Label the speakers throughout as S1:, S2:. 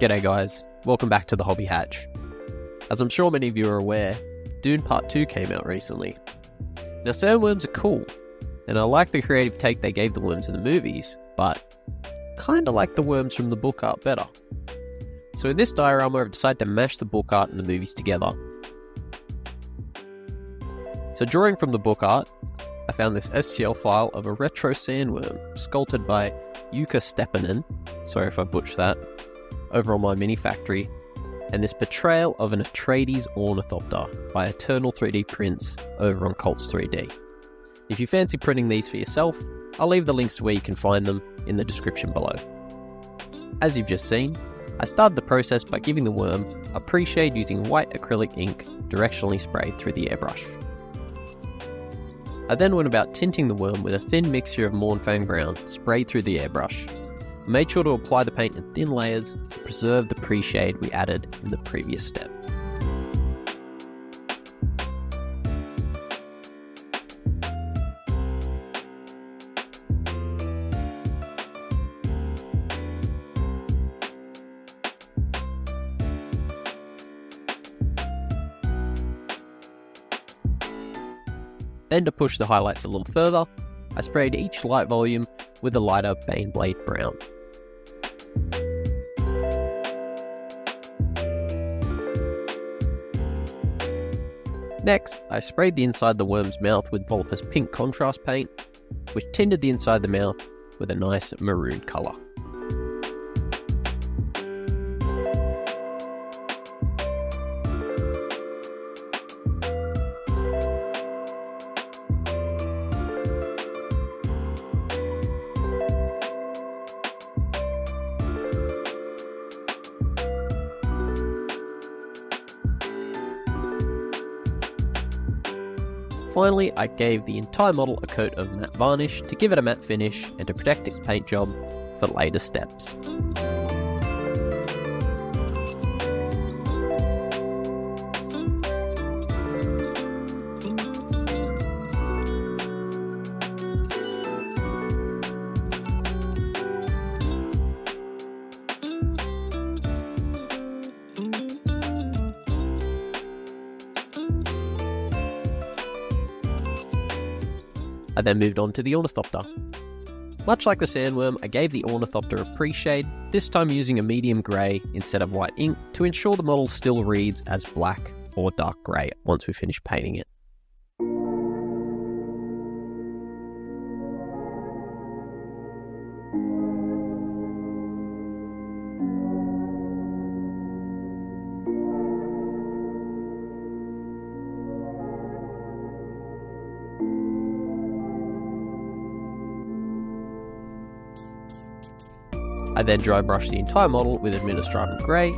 S1: G'day, guys. Welcome back to the Hobby Hatch. As I'm sure many of you are aware, Dune Part 2 came out recently. Now, sandworms are cool, and I like the creative take they gave the worms in the movies, but kinda like the worms from the book art better. So, in this diorama, I've decided to mash the book art and the movies together. So, drawing from the book art, I found this STL file of a retro sandworm sculpted by Jukka Stepanen, sorry if I butchered that, over on MyMiniFactory, and this portrayal of an Atreides ornithopter by Eternal 3D Prints over on Cults 3D. If you fancy printing these for yourself, I'll leave the links to where you can find them in the description below. As you've just seen, I started the process by giving the worm a pre-shade using white acrylic ink directionally sprayed through the airbrush. I then went about tinting the worm with a thin mixture of Mournfang brown sprayed through the airbrush. Made sure to apply the paint in thin layers to preserve the pre-shade we added in the previous step. Then to push the highlights a little further, I sprayed each light volume with a lighter Baneblade brown. Next, I sprayed the inside the worm's mouth with Volupus pink contrast paint, which tinted the inside of the mouth with a nice maroon colour. Finally, I gave the entire model a coat of matte varnish to give it a matte finish and to protect its paint job for later steps. I then moved on to the ornithopter. Much like the sandworm, I gave the ornithopter a pre-shade, this time using a medium grey instead of white ink to ensure the model still reads as black or dark grey once we finish painting it. I then dry brushed the entire model with Administratum Grey.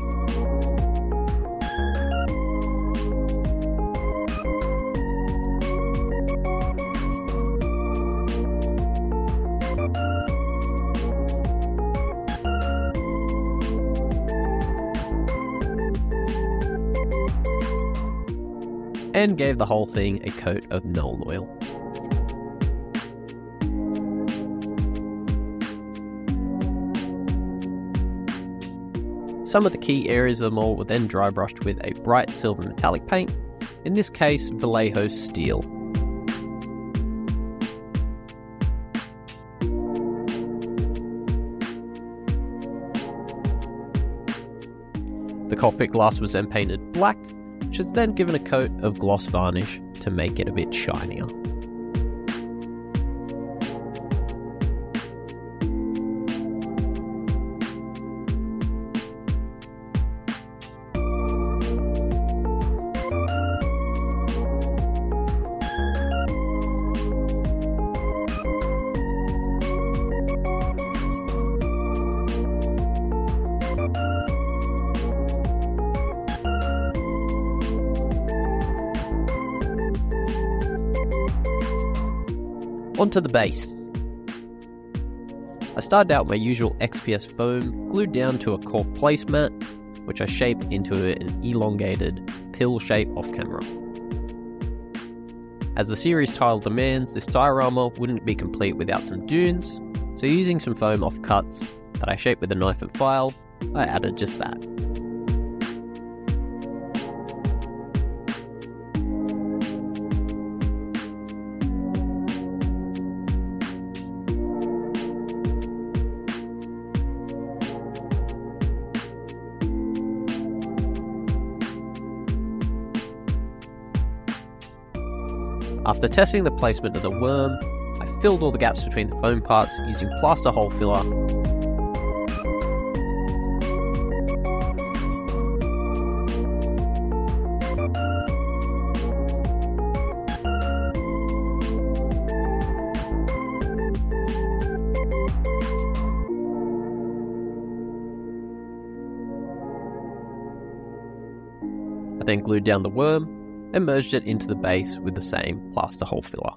S1: And gave the whole thing a coat of Nuln Oil. Some of the key areas of the mold were then dry brushed with a bright silver metallic paint, in this case Vallejo Steel. The cockpit glass was then painted black, which is then given a coat of gloss varnish to make it a bit shinier. Onto the base. I started out with my usual XPS foam glued down to a cork placemat, which I shaped into an elongated pill shape off camera. As the series title demands, this diorama wouldn't be complete without some dunes, So using some foam off cuts that I shaped with a knife and file, I added just that. After testing the placement of the worm, I filled all the gaps between the foam parts using plaster hole filler. I then glued down the worm and merged it into the base with the same plaster hole filler.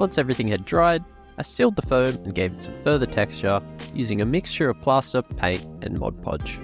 S1: Once everything had dried, I sealed the foam and gave it some further texture using a mixture of plaster, paint, and Mod Podge.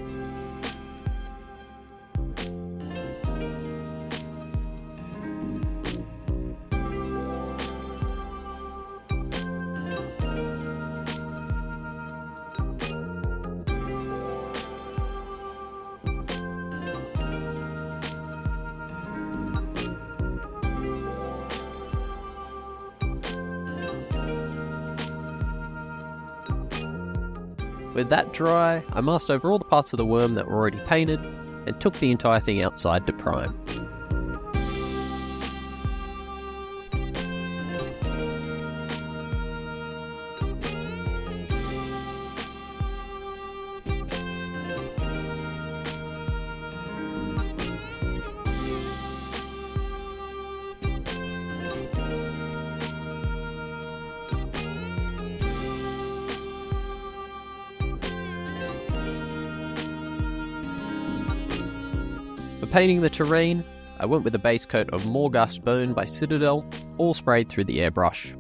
S1: With that dry, I masked over all the parts of the worm that were already painted and took the entire thing outside to prime. Painting the terrain, I went with a base coat of Morghast Bone by Citadel, all sprayed through the airbrush.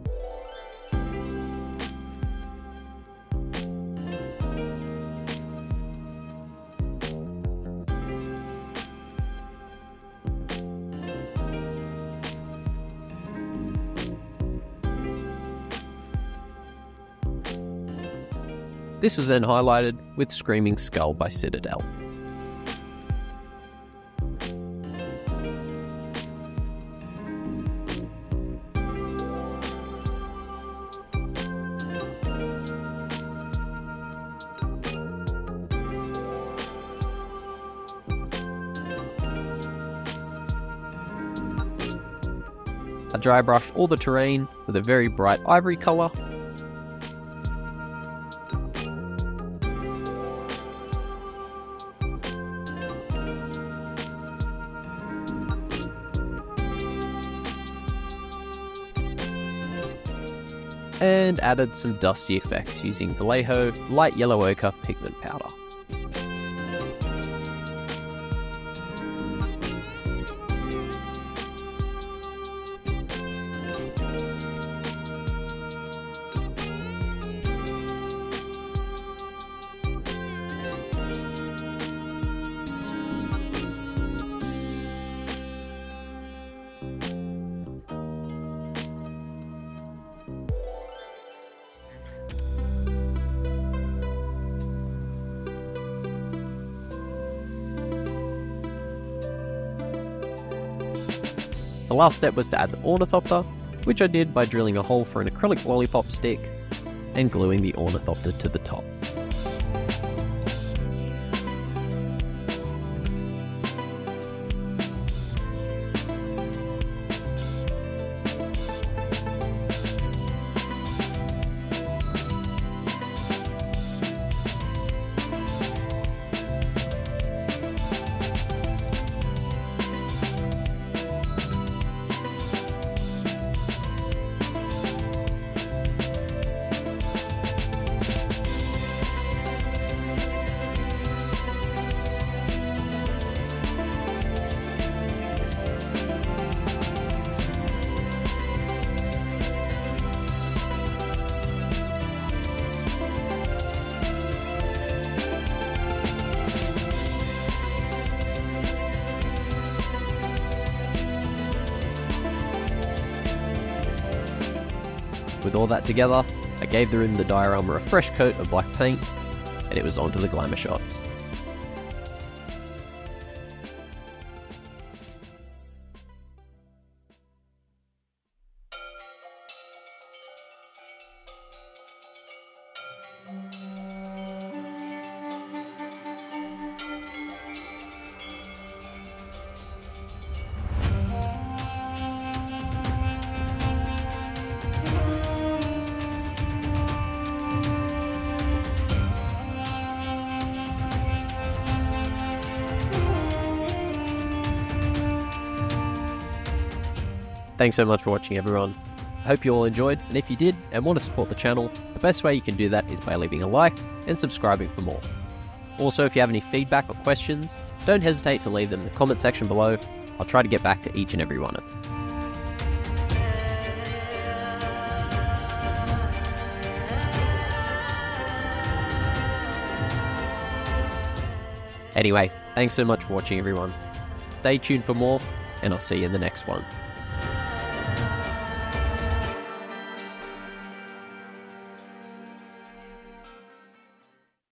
S1: This was then highlighted with Screaming Skull by Citadel. Dry brushed all the terrain with a very bright ivory colour. And added some dusty effects using Vallejo light yellow ochre pigment powder. The last step was to add the ornithopter, which I did by drilling a hole for an acrylic lollipop stick and gluing the ornithopter to the top. All that together, I gave the room the diorama a fresh coat of black paint, and it was on to the glamour shots. Thanks so much for watching everyone. I hope you all enjoyed, and if you did and want to support the channel, the best way you can do that is by leaving a like and subscribing for more. Also, if you have any feedback or questions, don't hesitate to leave them in the comment section below. I'll try to get back to each and every one of them. Anyway, thanks so much for watching everyone. Stay tuned for more, and I'll see you in the next one.